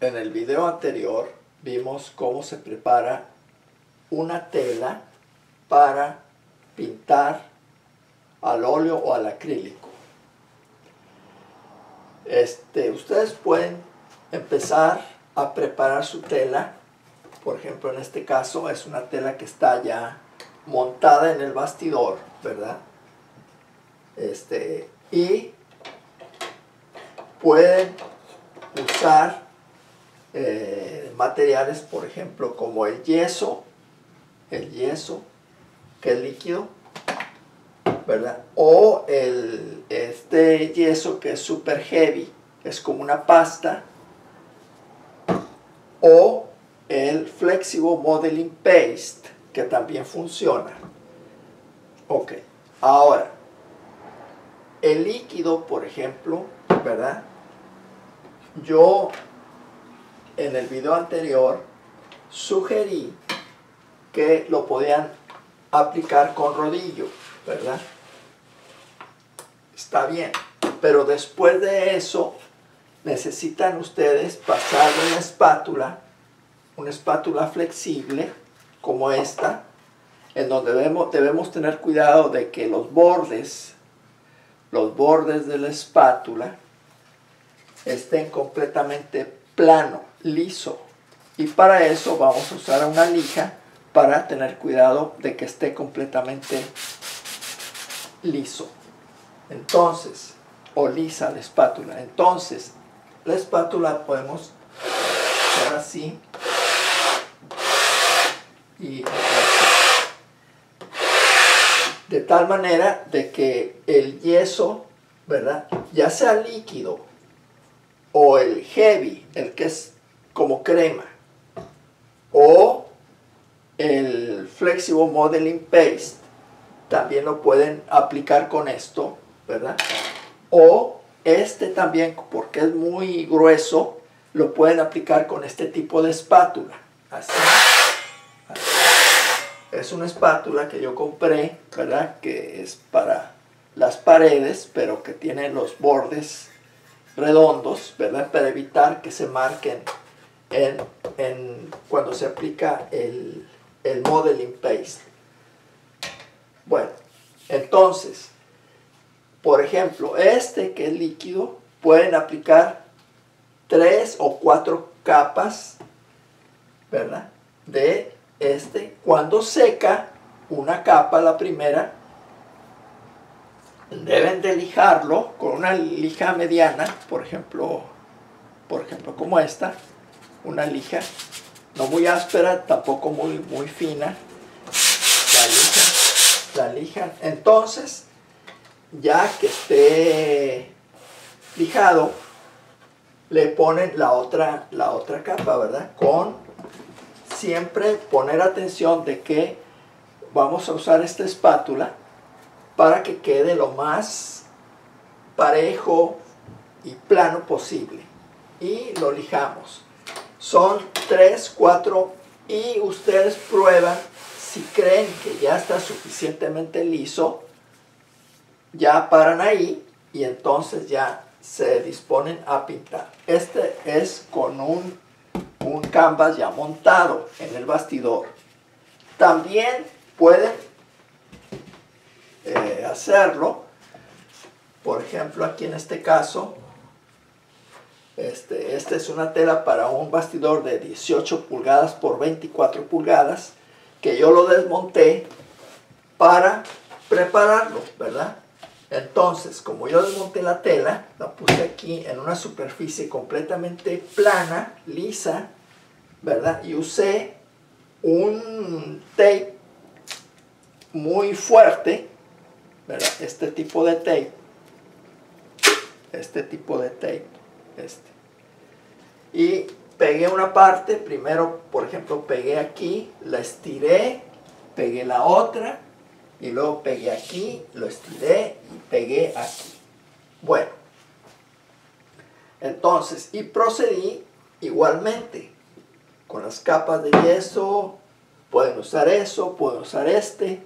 en el video anterior vimos cómo se prepara una tela para pintar al óleo o al acrílico. Este, ustedes pueden empezar a preparar su tela. Por ejemplo, en este caso es una tela que está ya montada en el bastidor, ¿verdad? Este, y pueden usar eh, materiales, por ejemplo, como el yeso, el yeso, que es líquido, ¿verdad? O el, este yeso que es super heavy, es como una pasta, o el Flexible Modeling Paste, que también funciona. Ok, ahora, el líquido, por ejemplo, ¿verdad? Yo en el video anterior sugerí que lo podían aplicar con rodillo, ¿verdad? Está bien, pero después de eso necesitan ustedes pasar una espátula, una espátula flexible como esta, en donde debemos, tener cuidado de que los bordes, los bordes de la espátula estén completamente plano, liso. Y para eso vamos a usar una lija para tener cuidado de que esté completamente liso. Entonces, o lisa la espátula. Entonces, la espátula podemos hacer así y de tal manera de que el yeso, ¿verdad? Ya sea líquido o el heavy, el que es como crema, o el Flexible Modeling Paste, también lo pueden aplicar con esto, ¿verdad? O este también, porque es muy grueso, lo pueden aplicar con este tipo de espátula. Así. Es una espátula que yo compré, ¿verdad? Que es para las paredes, pero que tiene los bordes redondos, ¿verdad? Para evitar que se marquen en, cuando se aplica el, el modeling paste. Bueno, entonces, por ejemplo, este que es líquido, pueden aplicar tres o cuatro capas, ¿verdad? De este. Cuando seca una capa, la primera, deben de lijarlo con una lija mediana, por ejemplo, por ejemplo como esta, una lija no muy áspera, tampoco muy, muy fina, la lija, la lija. Entonces, ya que esté lijado, le ponen la otra, la otra capa, ¿verdad? Con siempre poner atención de que vamos a usar esta espátula para que quede lo más parejo y plano posible. Y lo lijamos. Son 3, 4 y ustedes prueban si creen que ya está suficientemente liso, ya paran ahí y entonces ya se disponen a pintar. Este es con un, un canvas ya montado en el bastidor. También pueden eh, hacerlo. Por ejemplo, aquí en este caso, este, esta es una tela para un bastidor de 18 pulgadas por 24 pulgadas, que yo lo desmonté para prepararlo, ¿verdad? Entonces, como yo desmonté la tela, la puse aquí en una superficie completamente plana, lisa, ¿verdad? Y usé un tape muy fuerte este tipo de tape, este tipo de tape, este. Y pegué una parte, primero, por ejemplo, pegué aquí, la estiré, pegué la otra, y luego pegué aquí, lo estiré y pegué aquí. Bueno, entonces, y procedí igualmente con las capas de yeso, pueden usar eso, pueden usar este,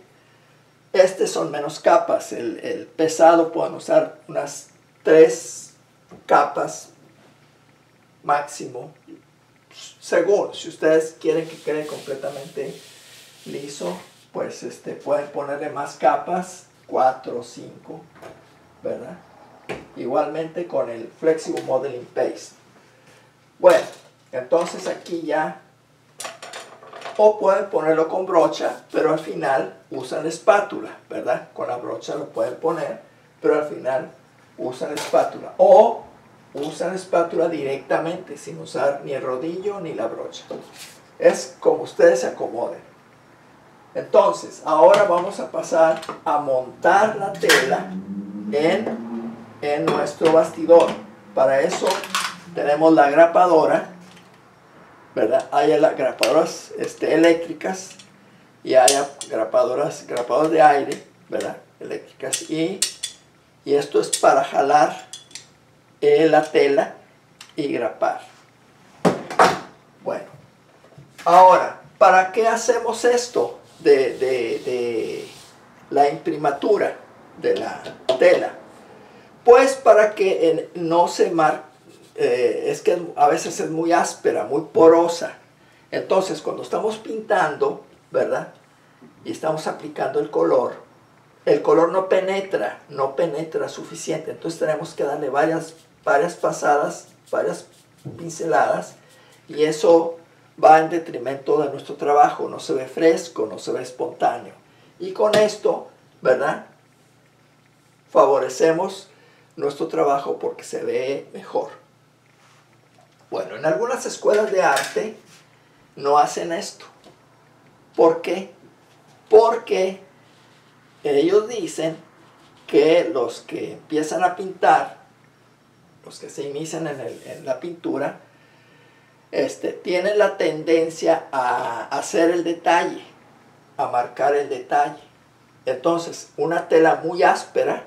este son menos capas. El, pesado pueden usar unas tres capas máximo, según, si ustedes quieren que quede completamente liso, pues este, pueden ponerle más capas, 4 o 5, ¿verdad? Igualmente con el Flexible Modeling Paste. Bueno, entonces aquí ya, o pueden ponerlo con brocha, pero al final usan espátula, ¿verdad? Con la brocha lo pueden poner, pero al final usan espátula. O usan espátula directamente, sin usar ni el rodillo ni la brocha. Es como ustedes se acomoden. Entonces, ahora vamos a pasar a montar la tela en, en nuestro bastidor. Para eso tenemos la grapadora, ¿verdad? Hay grapadoras este, eléctricas y hay grapadoras, grapadoras de aire, ¿verdad? Eléctricas. Y, y esto es para jalar la tela y grapar. Bueno, ahora, ¿para qué hacemos esto de, de la imprimatura de la tela? Pues para que no se marque eh, es que a veces es muy áspera, muy porosa. Entonces, cuando estamos pintando, ¿verdad? Y estamos aplicando el color, el color no penetra, no penetra suficiente. Entonces tenemos que darle varias, varias pasadas, varias pinceladas, y eso va en detrimento de nuestro trabajo. No se ve fresco, no se ve espontáneo. Y con esto, ¿verdad? Favorecemos nuestro trabajo porque se ve mejor. Bueno, en algunas escuelas de arte no hacen esto. ¿Por qué? Porque ellos dicen que los que empiezan a pintar, los que se inician en, la pintura, este, tienen la tendencia a hacer el detalle, a marcar el detalle. Entonces, una tela muy áspera,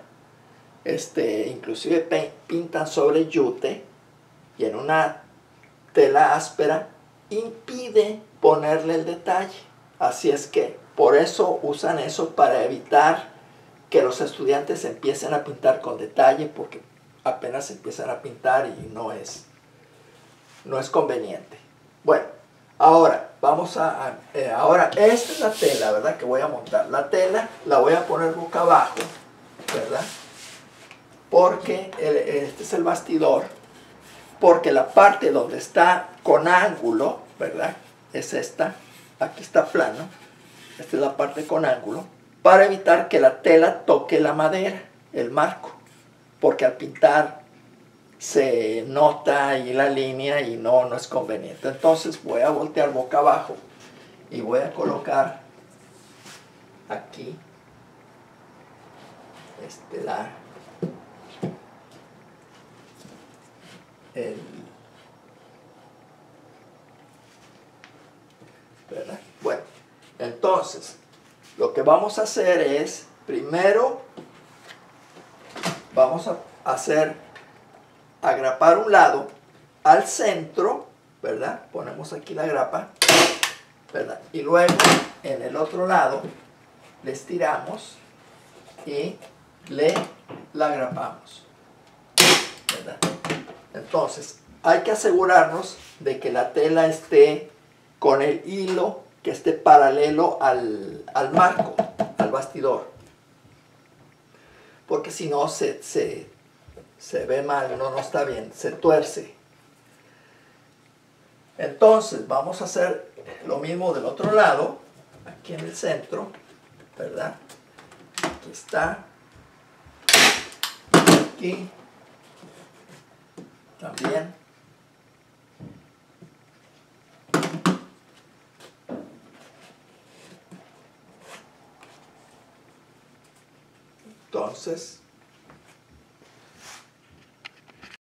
este, inclusive pintan sobre yute, y en una tela áspera impide ponerle el detalle. Así es que por eso usan eso para evitar que los estudiantes empiecen a pintar con detalle porque apenas empiezan a pintar y no es, no es conveniente. Bueno, ahora vamos a, eh, ahora esta es la tela, ¿verdad? Que voy a montar. La tela la voy a poner boca abajo, ¿verdad? Porque este es el bastidor porque la parte donde está con ángulo, ¿verdad? Es esta, aquí está plano, esta es la parte con ángulo, para evitar que la tela toque la madera, el marco, porque al pintar se nota ahí la línea y no, no es conveniente. Entonces voy a voltear boca abajo y voy a colocar aquí este, la, Bueno, entonces, lo que vamos a hacer es, primero, vamos a hacer, agrapar un lado al centro, ¿verdad? Ponemos aquí la grapa, ¿verdad? Y luego, en el otro lado, le estiramos y le la agrapamos, ¿verdad? Entonces, hay que asegurarnos de que la tela esté con el hilo que esté paralelo al, marco, al bastidor. Porque si no, se, se, ve mal, no, no está bien, se tuerce. Entonces, vamos a hacer lo mismo del otro lado, aquí en el centro, ¿verdad? Aquí está. Aquí también. Entonces,